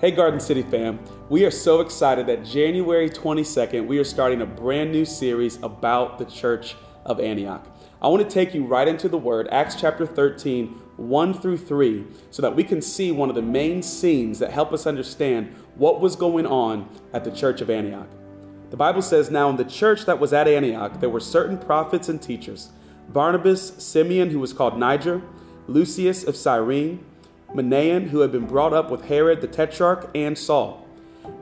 Hey, Garden City fam. We are so excited that January 22nd, we are starting a brand new series about the Church of Antioch. I want to take you right into the Word, Acts chapter 13, 1 through 3, so that we can see one of the main scenes that help us understand what was going on at the Church of Antioch. The Bible says, Now in the church that was at Antioch, there were certain prophets and teachers Barnabas, Simeon, who was called Niger, Lucius of Cyrene, Manaen, who had been brought up with Herod the Tetrarch, and Saul.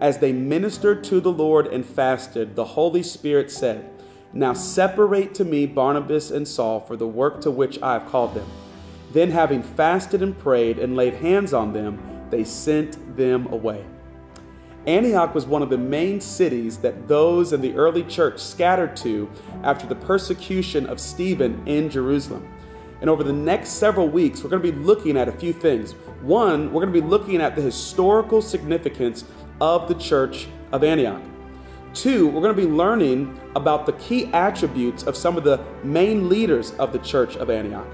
As they ministered to the Lord and fasted, the Holy Spirit said, Now separate to me Barnabas and Saul for the work to which I have called them. Then, having fasted and prayed and laid hands on them, they sent them away. Antioch was one of the main cities that those in the early church scattered to after the persecution of Stephen in Jerusalem. And over the next several weeks, we're going to be looking at a few things. One, we're going to be looking at the historical significance of the church of Antioch. Two, we're going to be learning about the key attributes of some of the main leaders of the church of Antioch.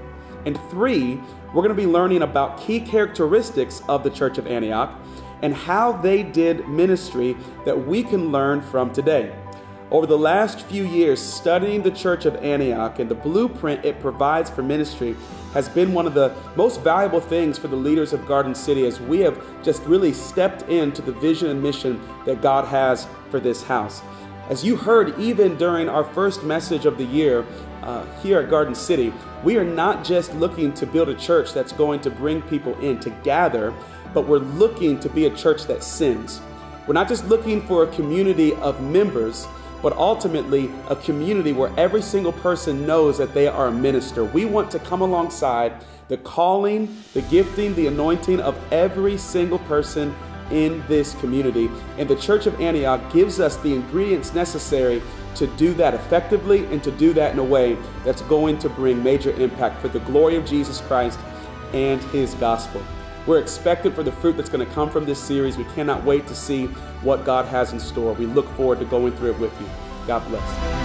And three, we're going to be learning about key characteristics of the church of Antioch and how they did ministry that we can learn from today. Over the last few years, studying the Church of Antioch and the blueprint it provides for ministry has been one of the most valuable things for the leaders of Garden City as we have just really stepped into the vision and mission that God has for this house. As you heard even during our first message of the year uh, here at Garden City, we are not just looking to build a church that's going to bring people in to gather, but we're looking to be a church that sins. We're not just looking for a community of members but ultimately a community where every single person knows that they are a minister. We want to come alongside the calling, the gifting, the anointing of every single person in this community. And the Church of Antioch gives us the ingredients necessary to do that effectively and to do that in a way that's going to bring major impact for the glory of Jesus Christ and His gospel. We're expectant for the fruit that's going to come from this series. We cannot wait to see what God has in store. We look forward to going through it with you. God bless.